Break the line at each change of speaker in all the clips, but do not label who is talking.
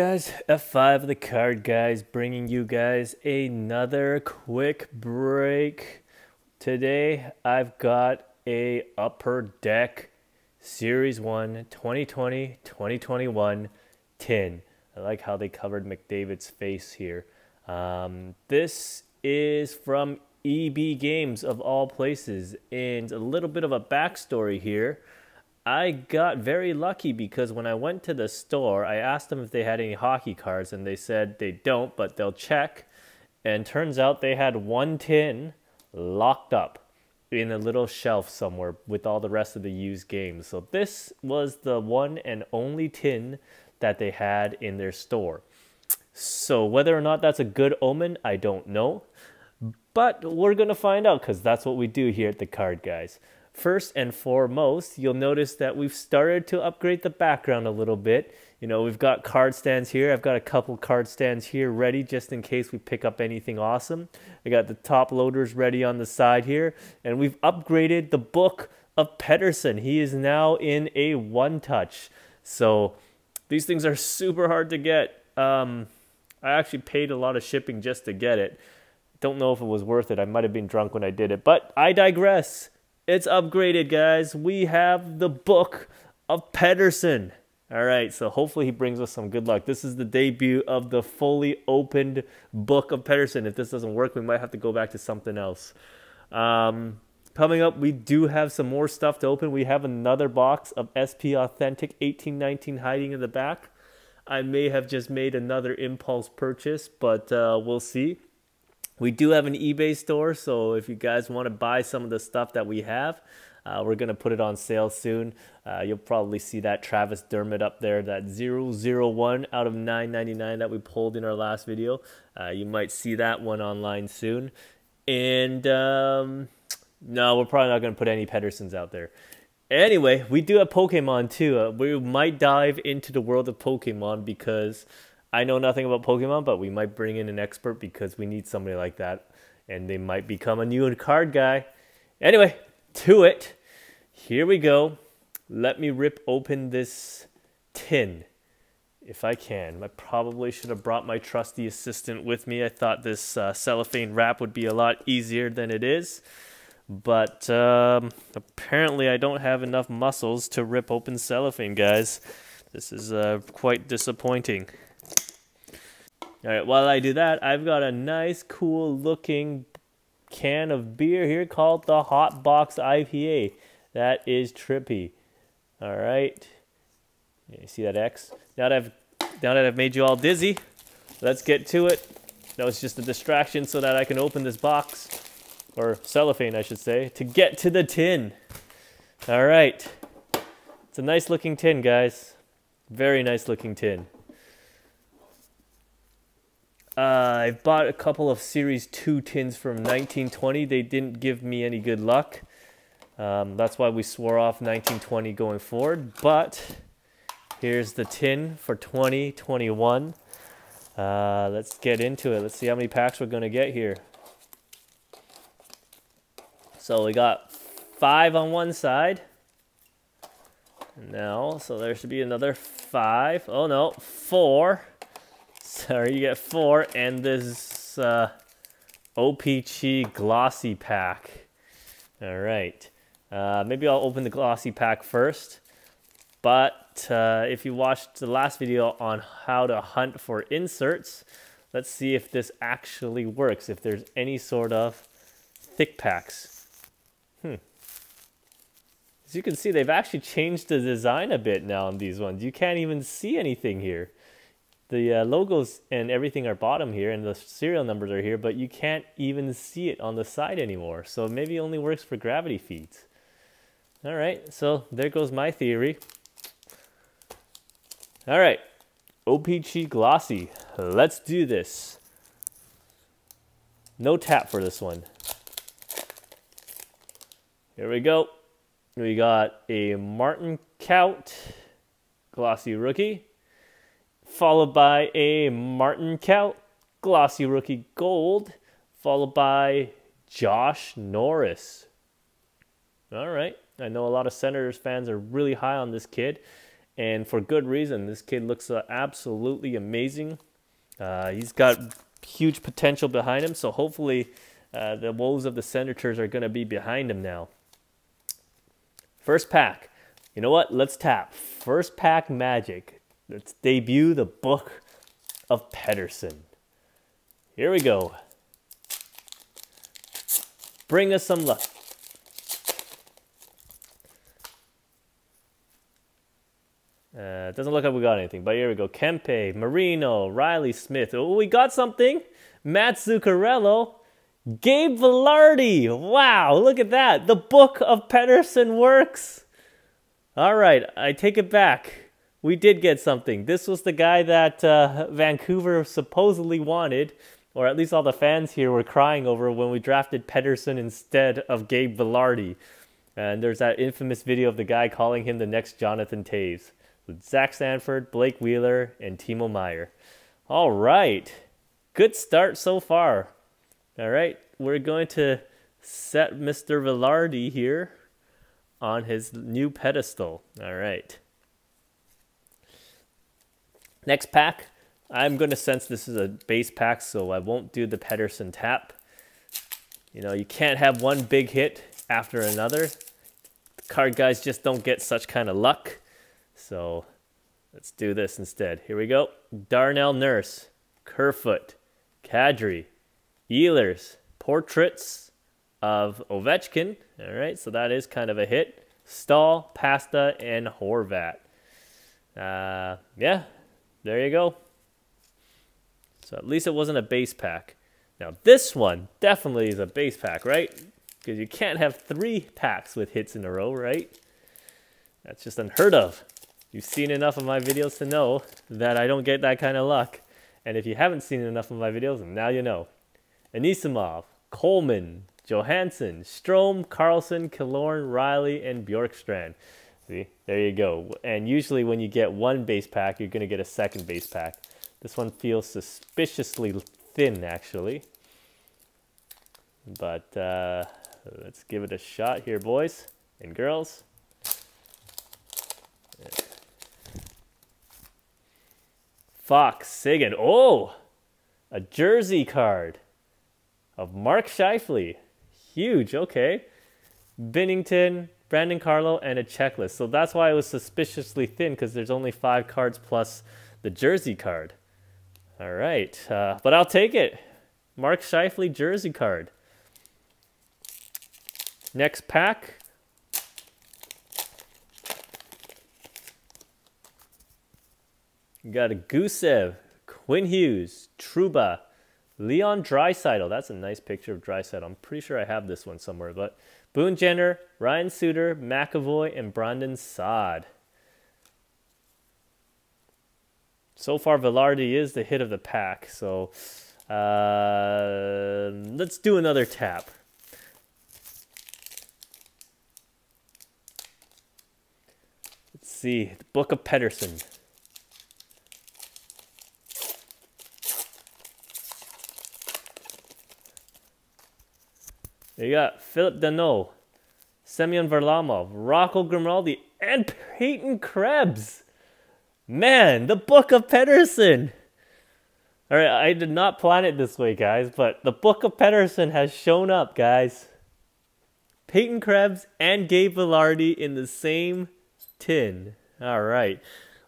guys, F5 of the Card Guys bringing you guys another quick break. Today I've got a Upper Deck Series 1 2020-2021 tin. I like how they covered McDavid's face here. Um, this is from EB Games of all places and a little bit of a backstory here. I got very lucky because when I went to the store, I asked them if they had any hockey cards, and they said they don't, but they'll check. And turns out they had one tin locked up in a little shelf somewhere with all the rest of the used games. So this was the one and only tin that they had in their store. So whether or not that's a good omen, I don't know. But we're going to find out because that's what we do here at the Card Guys. First and foremost, you'll notice that we've started to upgrade the background a little bit. You know, we've got card stands here. I've got a couple card stands here ready just in case we pick up anything awesome. I got the top loaders ready on the side here. And we've upgraded the book of Pettersson. He is now in a one-touch. So these things are super hard to get. Um, I actually paid a lot of shipping just to get it. Don't know if it was worth it. I might have been drunk when I did it. But I digress. It's upgraded, guys. We have the book of Pettersson. All right, so hopefully he brings us some good luck. This is the debut of the fully opened book of Pettersson. If this doesn't work, we might have to go back to something else. Um, coming up, we do have some more stuff to open. We have another box of SP Authentic 1819 hiding in the back. I may have just made another impulse purchase, but uh, we'll see. We do have an eBay store, so if you guys want to buy some of the stuff that we have, uh, we're going to put it on sale soon. Uh, you'll probably see that Travis Dermott up there, that 001 out of 999 that we pulled in our last video. Uh, you might see that one online soon. And um, no, we're probably not going to put any Petterssons out there. Anyway, we do have Pokemon too. Uh, we might dive into the world of Pokemon because I know nothing about Pokemon, but we might bring in an expert because we need somebody like that, and they might become a new card guy. Anyway, to it. Here we go. Let me rip open this tin if I can. I probably should have brought my trusty assistant with me. I thought this uh, cellophane wrap would be a lot easier than it is. But um, apparently I don't have enough muscles to rip open cellophane, guys. This is uh, quite disappointing. All right, while I do that, I've got a nice, cool looking can of beer here called the Hot Box IPA. That is trippy. All right. You see that X? Now that I've now that I've made you all dizzy, let's get to it. That was just a distraction so that I can open this box, or cellophane, I should say, to get to the tin. All right. It's a nice looking tin, guys. Very nice looking tin. Uh, I've bought a couple of Series 2 tins from 1920. They didn't give me any good luck. Um, that's why we swore off 1920 going forward. But here's the tin for 2021. Uh, let's get into it. Let's see how many packs we're going to get here. So we got five on one side. Now, so there should be another five. Oh no, four. Sorry, you get four and this uh, OPC glossy pack. All right. Uh, maybe I'll open the glossy pack first. But uh, if you watched the last video on how to hunt for inserts, let's see if this actually works, if there's any sort of thick packs. Hmm. As you can see, they've actually changed the design a bit now on these ones. You can't even see anything here the uh, logos and everything are bottom here and the serial numbers are here, but you can't even see it on the side anymore. So maybe only works for gravity feeds. All right, so there goes my theory. All right, OPC Glossy. Let's do this. No tap for this one. Here we go. We got a Martin Kaut Glossy Rookie followed by a Martin Kaut Glossy Rookie Gold, followed by Josh Norris. All right. I know a lot of Senators fans are really high on this kid. and for good reason. This kid looks uh, absolutely amazing. Uh, he's got huge potential behind him, so hopefully uh, the woes of the Senators are going to be behind him now. First pack. You know what? Let's tap. First pack magic. Let's debut the book of Pettersson. Here we go. Bring us some luck. Uh, doesn't look like we got anything, but here we go. Kempe, Marino, Reilly Smith. Oh, we got something. Matt Zuccarello, Gabe Vilardi. Wow, look at that. The book of Pettersson works. All right, I take it back. We did get something. This was the guy that uh, Vancouver supposedly wanted, or at least all the fans here were crying over when we drafted Pettersson instead of Gabe Vilardi. And there's that infamous video of the guy calling him the next Jonathan Toews with Zach Sanford, Blake Wheeler, and Timo Meier. All right. Good start so far. All right. We're going to set Mr. Vilardi here on his new pedestal. All right. Next pack. I'm going to sense this is a base pack, so I won't do the Pettersson tap. You know, you can't have one big hit after another. The card guys just don't get such kind of luck. So let's do this instead. Here we go. Darnell Nurse, Kerfoot, Kadri, Ehlers, Portraits of Ovechkin. All right, so that is kind of a hit. Staal, Pasta, and Horvat. Uh, yeah, there you go. So at least it wasn't a base pack. Now this one definitely is a base pack, right? Because you can't have three packs with hits in a row, right? That's just unheard of. You've seen enough of my videos to know that I don't get that kind of luck. And if you haven't seen enough of my videos, now you know. Anisimov, Coleman, Johansson, Strome, Carlson, Killorn, Riley, and Bjorkstrand. See, there you go. And usually when you get one base pack, you're going to get a second base pack. This one feels suspiciously thin, actually. But uh, let's give it a shot here, boys and girls. Fox, Seguin. Oh, a jersey card of Mark Scheifele. Huge, okay. Binnington, Brandon Carlo, and a checklist. So that's why it was suspiciously thin because there's only five cards plus the jersey card. All right, uh, but I'll take it. Mark Scheifele jersey card. Next pack. You got a Gusev, Quinn Hughes, Trouba, Leon Draisaitl. That's a nice picture of Draisaitl. I'm pretty sure I have this one somewhere. But Boone Jenner, Ryan Suter, McAvoy, and Brandon Saad. So far, Vilardi is the hit of the pack. So uh, let's do another tap. Let's see. The Book of Pettersson. You got Philip Danault, Semyon Varlamov, Rocco Grimaldi, and Peyton Krebs. Man, the Book of Pettersson. All right, I did not plan it this way, guys, but the Book of Pettersson has shown up, guys. Peyton Krebs and Gabe Vilardi in the same tin. All right.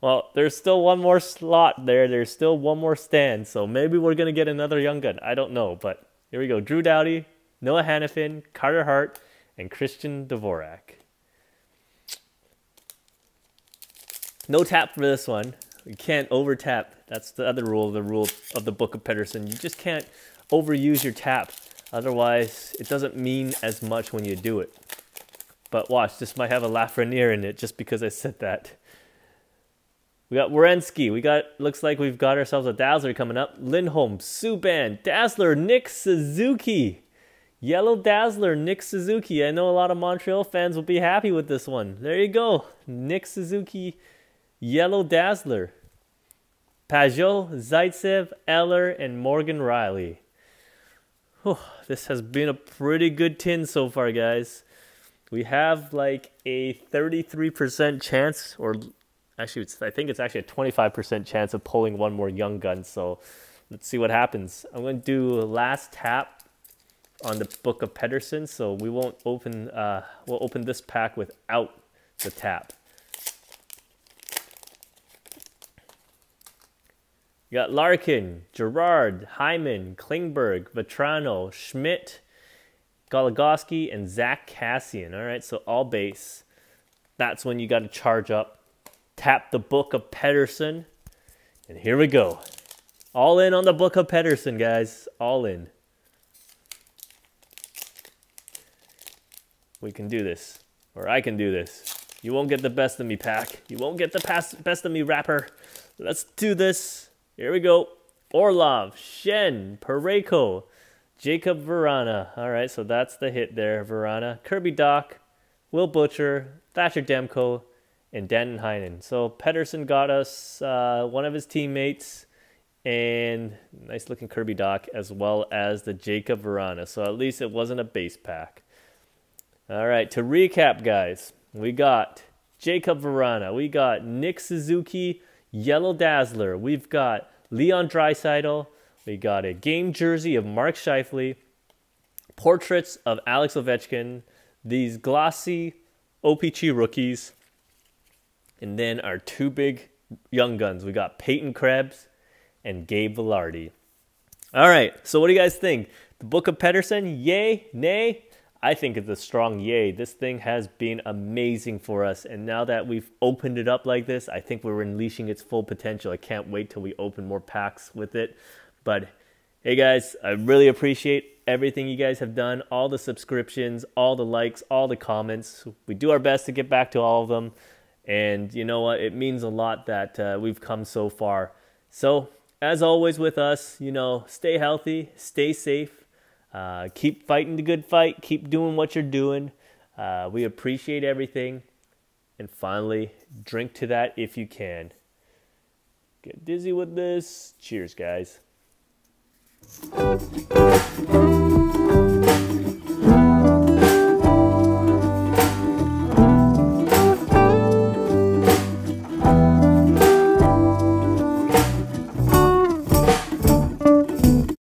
Well, there's still one more slot there. There's still one more stand. So maybe we're going to get another young gun. I don't know. But here we go. Drew Doughty, Noah Hanifin, Carter Hart, and Christian Dvorak. No tap for this one. You can't over tap. That's the other rule, the rule of the Book of Pettersson. You just can't overuse your tap. Otherwise, it doesn't mean as much when you do it. But watch, this might have a Lafreniere in it just because I said that. We got Werenski. We got looks like we've got ourselves a Dazzler coming up. Lindholm, Subban, Dazzler, Nick Suzuki. Yellow Dazzler, Nick Suzuki. I know a lot of Montreal fans will be happy with this one. There you go. Nick Suzuki, Yellow Dazzler. Pageau, Zaitsev, Eller, and Morgan Rielly. Whew, this has been a pretty good tin so far, guys. We have like a 33% chance, or Actually, I think it's actually a 25% chance of pulling one more Young Gun. So let's see what happens. I'm going to do last tap on the Book of Pettersson. So we won't open, uh, we'll open this pack without the tap. Got Larkin, Girard, Hyman, Klingberg, Vatrano, Schmidt, Goligoski, and Zack Kassian. All right, so all base. That's when you got to charge up. Tap the book of Pettersson. And here we go. All in on the book of Pettersson, guys. All in. We can do this. Or I can do this. You won't get the best of me, pack. You won't get the best of me, rapper. Let's do this. Here we go. Orlov, Shen, Pareko, Jakub Vrana. All right, so that's the hit there, Vrana. Kirby Dach, Will Butcher, Thatcher Demko, and Danton Heinen. So Pettersson got us uh, one of his teammates and nice looking Kirby Dach as well as the Jakub Vrana. So at least it wasn't a base pack. All right, to recap, guys, we got Jakub Vrana, we got Nick Suzuki, Yellow Dazzler. We've got Leon Draisaitl. We got a game jersey of Mark Scheifele. Portraits of Alex Ovechkin. These glossy OPC rookies. And then our two big young guns. We got Peyton Krebs and Gabe Vilardi. All right, so what do you guys think? The Book of Pettersson, yay, nay? I think it's a strong yay. This thing has been amazing for us. And now that we've opened it up like this, I think we're unleashing its full potential. I can't wait till we open more packs with it. But hey guys, I really appreciate everything you guys have done, all the subscriptions, all the likes, all the comments. We do our best to get back to all of them. And you know what? It means a lot that uh, we've come so far. So, as always with us, you know, stay healthy, stay safe, uh, keep fighting the good fight. Keep doing what you're doing. Uh, we appreciate everything. And finally, drink to that if you can. Get dizzy with this. Cheers, guys.